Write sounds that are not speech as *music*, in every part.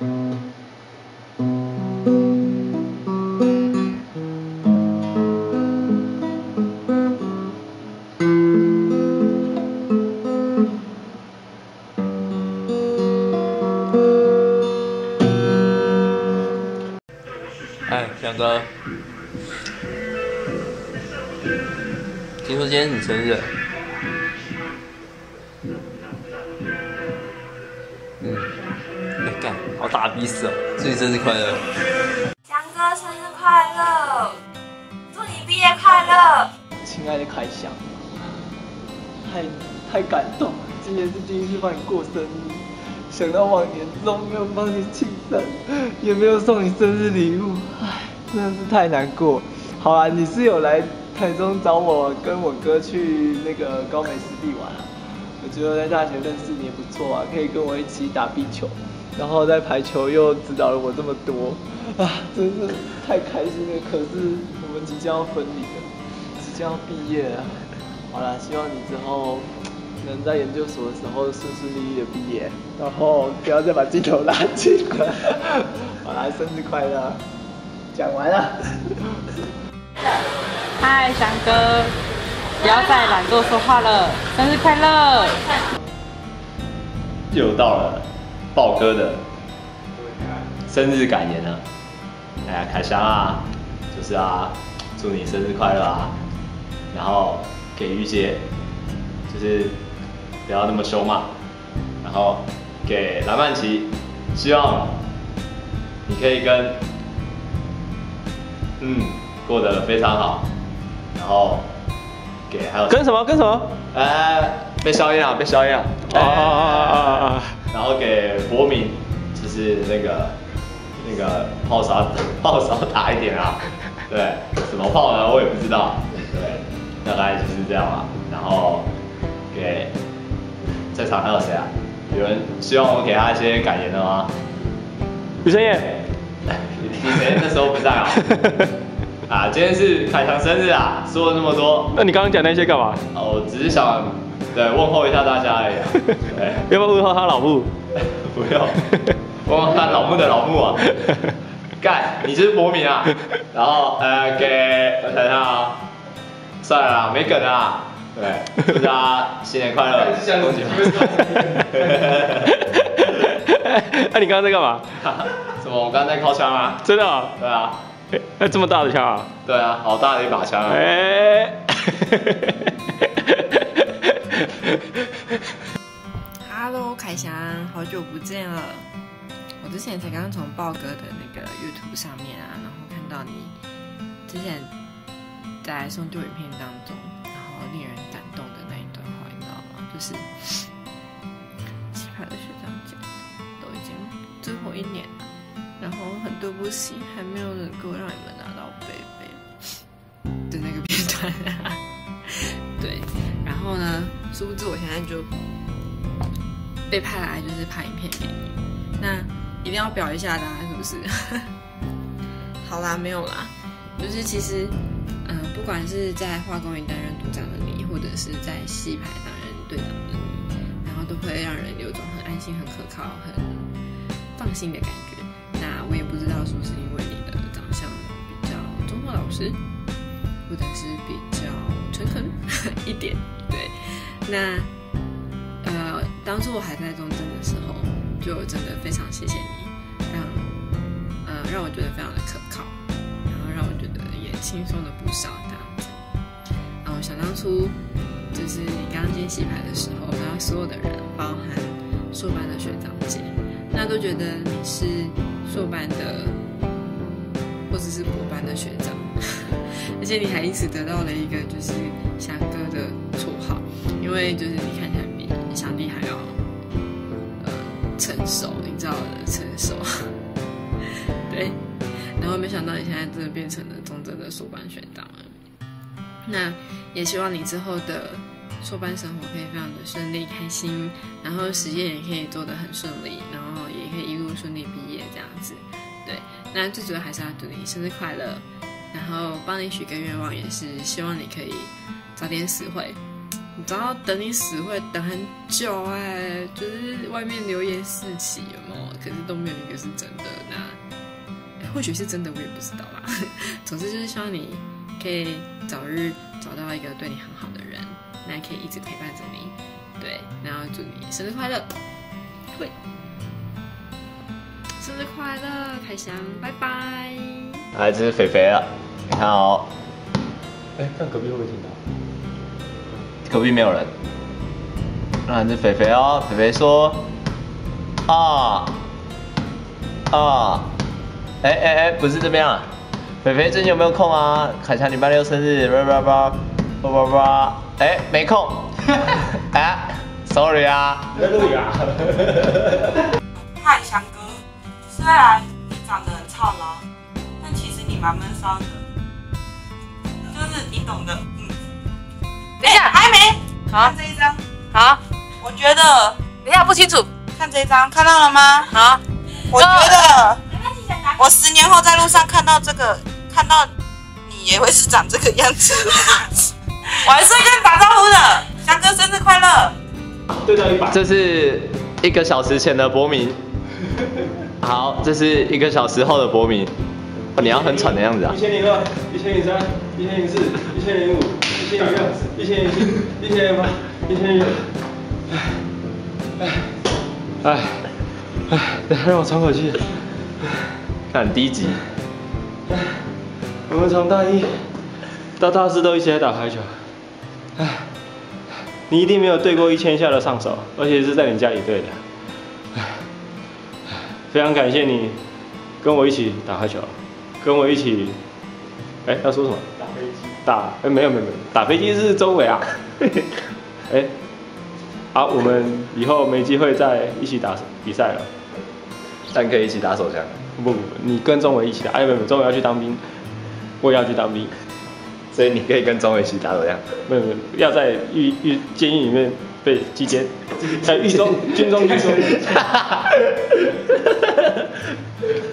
哎，翔哥，听说今天你生日，亲爱的凯翔，太太感动了，今年是第一次帮你过生日，想到往年都没有帮你庆生，也没有送你生日礼物，唉，真的是太难过。好啦，你是有来台中找我跟我哥去那个高美湿地玩，我觉得在大学认识你也不错啊，可以跟我一起打壁球，然后在排球又指导了我这么多，啊，真是太开心了。可是我们即将要分离了。即将要毕业了，好啦，希望你之后能在研究所的时候顺顺利利的毕业，然后不要再把镜头拉近了。好啦，生日快乐！讲完了。嗨，翔哥，不要再懒惰说话了，生日快乐！又到了豹哥的生日感言了。哎呀，凯翔啊，就是啊，祝你生日快乐啊！然后给玉姐，就是不要那么凶嘛。然后给蓝曼琪，希望你可以跟嗯过得非常好。然后给还有跟什么？跟什么？哎，被消音了，被消音了。哦哦哦哦哦然后给博敏，就是那个那个炮少炮少打一点啊。对，什么炮呢？我也不知道。对，大概就是这样吧。然后给在场还有谁啊？有人希望我给他一些感言的吗？吕晨燕。*laughs* 以前那时候不在啊。*laughs* 啊，今天是凯翔生日啊！说了那么多，那你刚刚讲那些干嘛？哦，我只是想对问候一下大家而已、啊。*laughs* 对，要不要问候他老母？不用，问候他老木的老木啊。干，你就是博明啊。然后呃，给我想想啊，算了啦，没梗啊。对，祝大家新年快乐，恭喜发那、你刚刚在干嘛？*laughs* 什么？我刚刚在靠枪啊？真的、啊？对啊，那、这么大的枪啊？对啊，好大的一把枪啊！哎、Hello，凯翔，好久不见了。我之前才刚从豹哥的那个 YouTube 上面啊，然后看到你之前在送旧影片当中，然后令人感动的那一段话，你知道吗？就是奇葩的学长讲，都已经最后一年了，然后很对不起，还没有能够让你们拿到贝贝的那个片段啊。对，然后呢，殊不知我现在就被派来就是拍影片给你，那一定要表一下的、啊，是不是？*laughs* 好啦，没有啦，就是其实，嗯、不管是在化工营担任组长的你，或者是在戏排担任队长的你，然后都会让人有种很安心、很可靠、很放心的感觉。那我也不知道是不是因为你的长相比较忠厚老实，或者是比较诚恳 *laughs* 一点，对，那呃，当初我还在中正的时候，就真的非常谢谢你，让呃让我觉得非常的可靠，轻松了不少这样子。然后想当初就是你刚进戏排的时候，然后所有的人，包含硕班的学长姐，那都觉得你是硕班的或者是博班的学长，*laughs* 而且你还因此得到了一个就是翔哥的绰号，因为就是你看起来比翔弟还要呃成熟，你知道的成熟，*laughs* 对。然后没想到你现在真的变成了的硕班学长，那也希望你之后的硕班生活可以非常的顺利开心，然后实验也可以做得很顺利，然后也可以一路顺利毕业这样子。对，那最主要还是要祝你生日快乐，然后帮你许个愿望，也是希望你可以早点死会，你知道等你死会等很久哎、就是外面流言四起，有没有？可是都没有一个是真的。那、或许是真的，我也不知道啦。*laughs* 总之就是希望你可以早日找到一个对你很好的人，那也可以一直陪伴着你。对，然后祝你生日快乐，会，生日快乐，凯翔，拜拜。来，这是肥肥了，你看哦，哎，看隔壁会不会听到？隔壁没有人。那这肥肥哦，肥肥说，啊啊，哎哎哎，不是这边啊，肥肥最近有没有空啊？凯强礼拜六生日，叭叭叭叭叭叭，哎没空，哎，sorry 啊，在录影啊。嗨，翔哥，虽然你长得很操劳，但其实你蛮闷骚的，就是你懂的。嗯，等一下，还没好看这一张，好，我觉得等一下不清楚，看这一张看到了吗？好，我觉得我十年后在路上看到这个，看到你也会是长这个样子。*laughs* 我还是会跟你打招呼的，翔哥生日快乐！对到一百。这是一个小时前的博明，*laughs* 好，这是一个小时后的博明，哦你要很喘的样子啊一，千零二，一千零三，一千零四，一千零五，一千零六，一千零七，一千零八，一千零九。哎，哎，哎，等让我喘口气。看低级，我们从大一到大四都一起来打排球。哎，你一定没有对过一千下的上手，而且是在你家里对的。哎，非常感谢你跟我一起打排球，跟我一起，哎，要说什么？打飞机。打，哎，没有没有没有，打飞机是周伟啊。*laughs* 哎，好，我们以后没机会再一起打比赛了。但可以一起打手枪，不不不，你跟钟伟一起打，哎，没有没有，钟伟要去当兵，我也要去当兵。所以你可以跟钟伟一起打手枪。没有没有，要在狱狱监狱里面被击奸，*laughs* 在狱中军中 *laughs* 军中。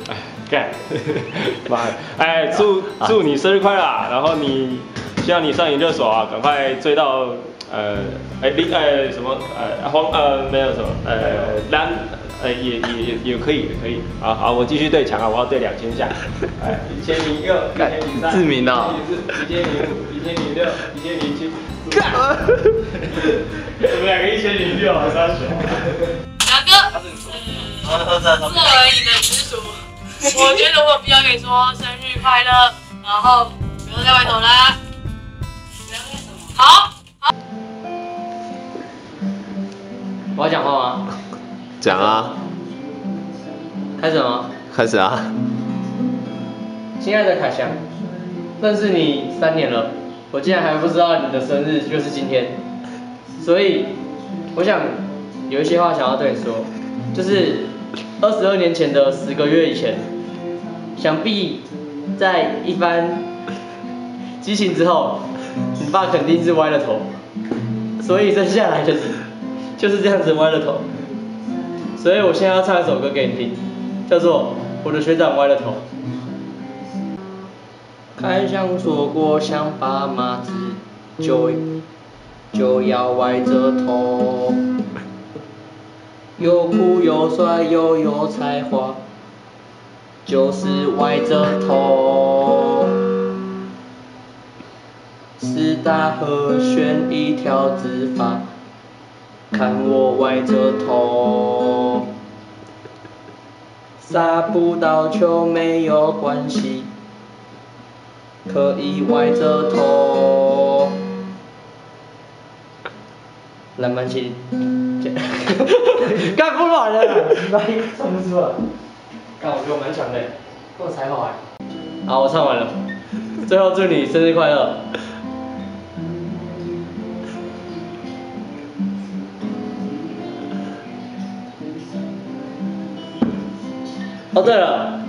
哎，干，*laughs* 妈的，哎，祝祝你生日快乐啊！然后你希望你上研究所啊，赶快追到呃，哎林呃什么呃黄呃没有什么呃蓝呃也也也也可以也可以，好好我继续对墙啊，我要对两千下，哎一千零六一千零三，自鸣哦一千零五一千零六一千零七，我们两个一千零六还是三十？杨哥，作为你的直属，我觉得我有必要跟你说生日快乐，然后不要在外头啦。好，好我要讲话吗？讲啊，开始了吗？开始啊。亲爱的凯翔，认识你三年了，我竟然还不知道你的生日就是今天，所以我想有一些话想要对你说，就是二十二年前的十个月以前，想必在一番激情之后，你爸肯定是歪了头，所以生下来就是就是这样子歪了头，所以我现在要唱一首歌给你听，叫做《我的学长歪了头》。开箱说过想把马子就就要歪着头，又酷又帅又有才华，就是歪着头。四大和弦一条指法，看我歪着头。杀不到球没有关系。可以歪着头。篮板琴，*laughs* 干不完了，万一唱不出来。干，我觉得我蛮强的，我才华。好，我唱完了。最后祝你生日快乐。哦，对了。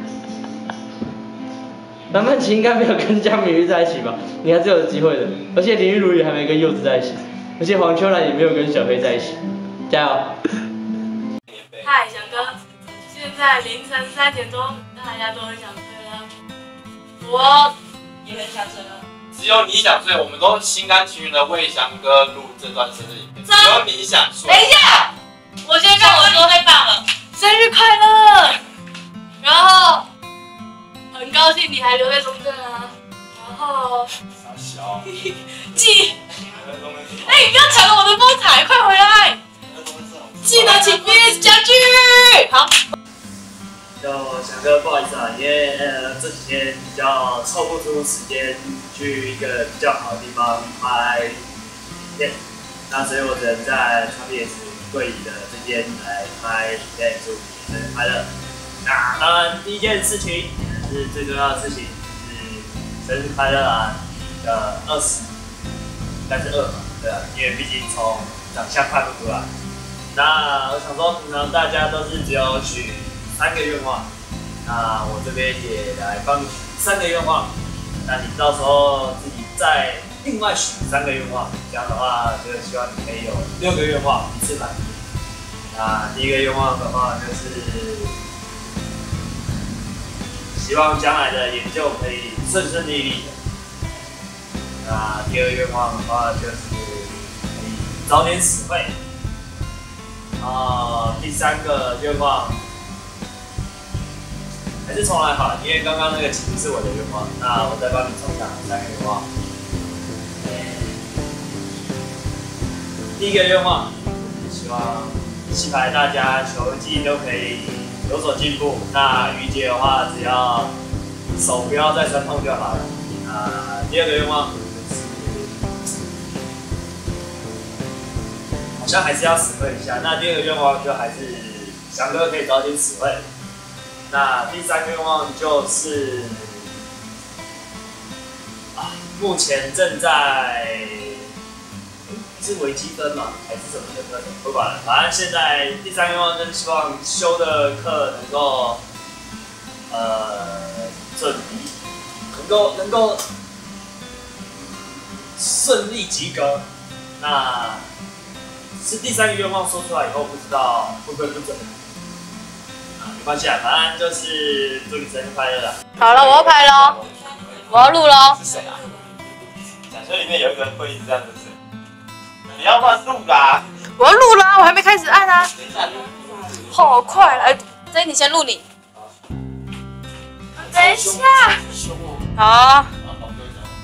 南曼琪应该没有跟江敏玉在一起吧？你还是有机会的。而且林玉如也还没跟柚子在一起，而且黄秋兰也没有跟小黑在一起。加油！嗨，翔哥，现在凌晨三点钟，大家都很想睡了，我也很想睡了。只有你想睡，我们都心甘情愿的为翔哥录这段生日影片，只有你想睡。等一下，我先让我说太棒了，生日快乐！然后很高兴你还留在中正啊，然后傻小，记，哎、你不要抢了我的风采，快回来！记得请 VS 家具。好，就翔哥，不好意思啊，因为呃这几天比较凑不出时间去一个比较好的地方拍影片，那所以我只能在 XPS 柜里的这边来拍影片，祝你生日快乐。那当然第一件事情也是最重要的事情，是生日快乐啊！你的二十，应该是二嘛，对啊，因为毕竟从长相看不出来。那我想说，平常大家都是只有许三个愿望，那我这边也来帮你许三个愿望，那你到时候自己再另外许三个愿望，这样的话就希望你可以有六个愿望一次满足。那第一个愿望的话就是希望将来的研究可以顺顺利利的。那第二个愿望的话就是可以早点死会。啊、第三个愿望还是重来好了，因为刚刚那个其实是我的愿望，那我再帮你重讲三个愿望。第一个愿望希望戏牌大家球技都可以有所进步。那于姐的话，只要手不要再酸痛就好了。那第二个愿望就是好像还是要死会一下。那第二个愿望就还是翔哥可以早点死会。那第三个愿望就是啊，目前正在是微积分嘛，还是什么的课程？不管了，反正现在第三个愿望就是希望修的课能够呃顺利，能够能够顺利及格。那是第三个愿望说出来以后，不知道会不会不准。啊，没关系啊，反正就是祝你生日快乐啦！好了，我要拍喽，我要录喽。是谁啊？假设里面有一个人会一直这样子，你要不要录啦？我要录啦，我还没开始按啊。好快，了，所以你先录你。等一下。好。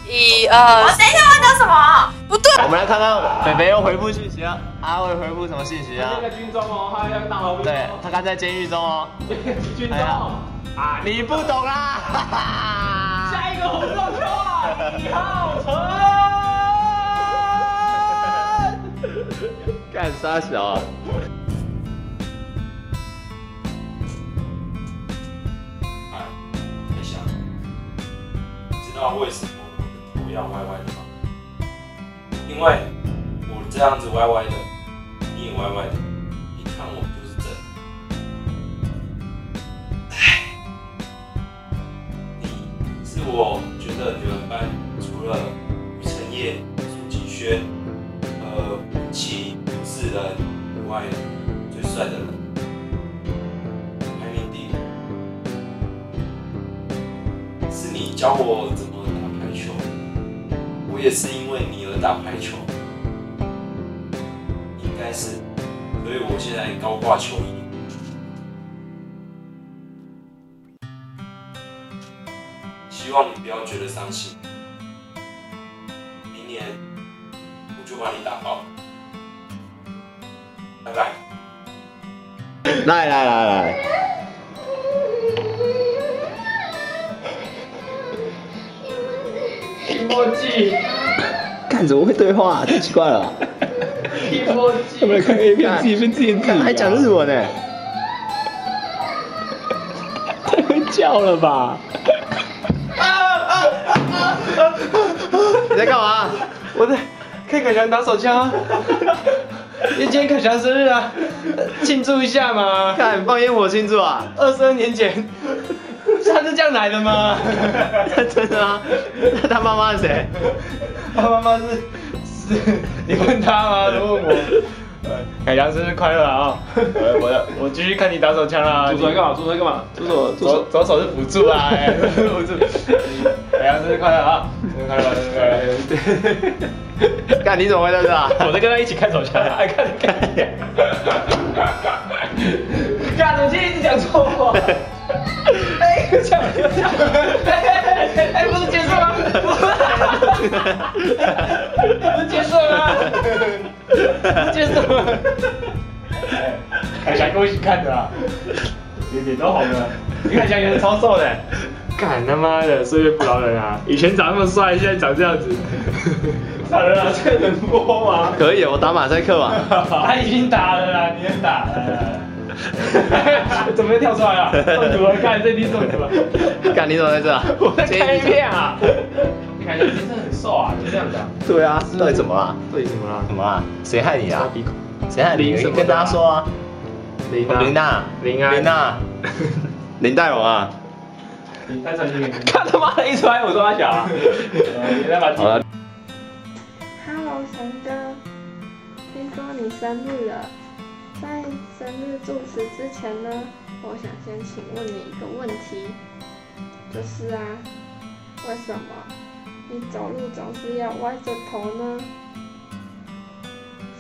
一二。我等一下，我讲什么？不对。我们来看看北北又回复信息了，阿伟回复什么信息啊？那个军中哦，他要大毛病。对他刚在监狱中哦。军中哎呀啊，你不懂啦！下一个红中秋啊，一号城。*laughs* 干啥小啊？哎，太想，知道为什么我的头要歪歪的吗？因为我这样子歪歪的，你也歪歪的，你教我怎么打排球，我也是因为你而打排球，应该是，所以我现在高挂球衣。希望你不要觉得伤心，明年我就把你打爆，拜拜。来来来来，提莫记，干怎么会对话、太奇怪了吧。提莫记。有没有看 A 片自己分自己自语、还讲日文呢？太会叫了吧！你在干嘛？我在看凯翔打手枪啊，因为今天凯翔生日啊，庆祝一下嘛。看放烟火庆祝啊？二十二年前，是这样来的吗？*laughs* 真的吗？那他妈妈是谁？*laughs* 他妈妈是是，你问他吗？*laughs* 你问我。呃凯翔生日快乐啊！我我我继续看你打手枪啦。助手在干嘛？助手在干嘛？助手助左手左手是辅助啊，哎，辅助。凯翔生日快乐啊！日快乐，生日快乐！干你怎么会在这啊？我在跟他一起看手枪，还看看。干，我今天一直讲错话。哎，又讲又讲，哎，不是结束了吗？不是结束了吗？不是结束了吗？凯翔跟我一起看的啊，脸脸都红了。你凯翔也是超瘦的。干他妈的，岁月不饶人啊！以前长那么帅，现在长这样子。打了啦，这能播吗？可以，我打马赛克嘛。他已经打了啦，你也打了。*laughs* 怎么又跳出来了？中毒了！看这题中毒了。看你怎么在这啊？我在看 A 片啊。你看，你真的很瘦啊，就这样子啊。对啊，到底怎么了？到底怎么了？怎么了？谁害你啊？谁害你？你跟大家说啊。林林娜，林安，林娜，林黛荣啊。太诚心看他妈的一摔，我说他小啊。你在把。好了。Hello，翔哥，听说你生日了，在生日祝词之前呢，我想先请问你一个问题，就是啊，为什么你走路总是要歪着头呢？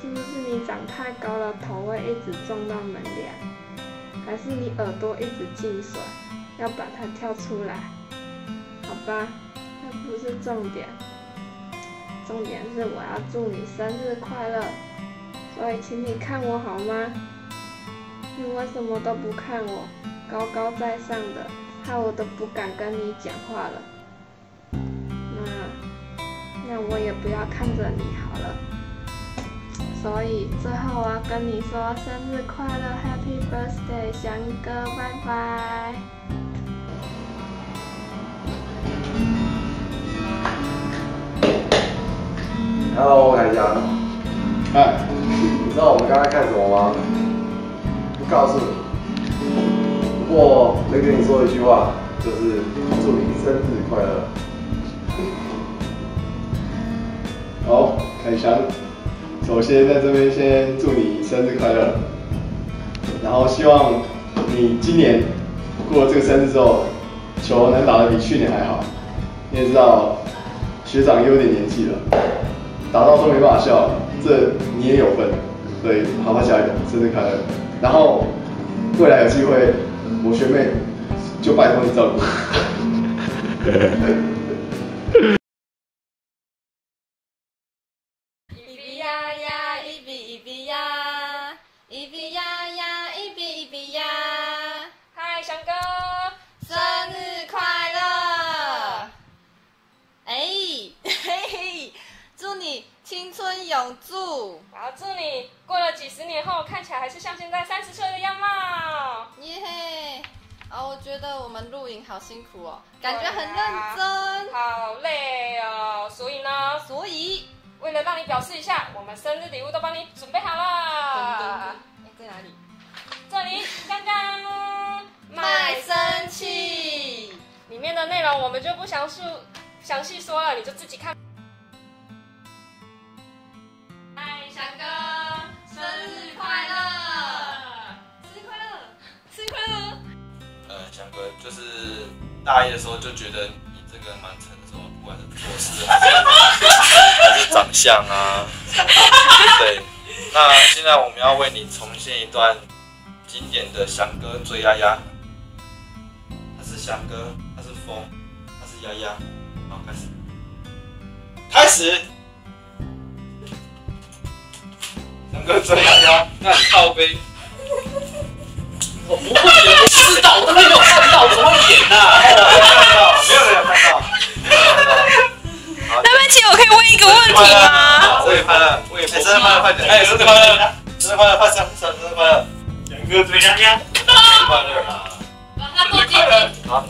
是不是你长太高了，头会一直撞到门梁？还是你耳朵一直进水，要把它跳出来？好吧，那不是重点。重点是我要祝你生日快乐，所以请你看我好吗？你为什么都不看我？高高在上的，害我都不敢跟你讲话了。那那我也不要看着你好了。所以最后我要跟你说生日快乐，Happy Birthday，翔哥，拜拜。Hello，凯翔。嗨。你知道我们刚才看什么吗？不告诉你。不过会跟你说一句话，就是祝你生日快乐。好，凯翔，首先在这边先祝你生日快乐，然后希望你今年过了这个生日之后，球能打得比去年还好。你也知道，学长也有点年纪了，打到都没办法笑，这你也有份，所以好好加油，生日快乐。然后未来有机会，我学妹就拜托你照顾。青春永驻。然后祝你过了几十年后，看起来还是像现在三十岁的样貌。耶嘿！啊，我觉得我们录影好辛苦哦，感觉很认真。好累哦，所以呢，所以为了让你表示一下，我们生日礼物都帮你准备好了。哎，在哪里？这里，刚刚卖身契里面的内容我们就不详述详细说了，你就自己看。翔哥，生日快乐！生日快乐！生日快乐！呃，翔哥，就是大一的时候就觉得你这个蛮成熟，不管是做事还是还是长相啊，*laughs* 对。那现在我们要为你重现一段经典的翔哥追丫丫。他是翔哥，他是风，他是丫丫。好，开始。开始。翔哥追丫丫，那你倒杯。我不会演，我不知道，我都没有看到，怎么会演呢、啊？没有看到，没有人有看到。对不起，我可以问一个问题吗？生日快乐！哎，生日快乐，快点！哎，生日快乐！生日快乐，快生生日快乐！杨哥追丫丫，生日快乐啊！把它做纪念。好。